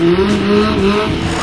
Mm-hmm.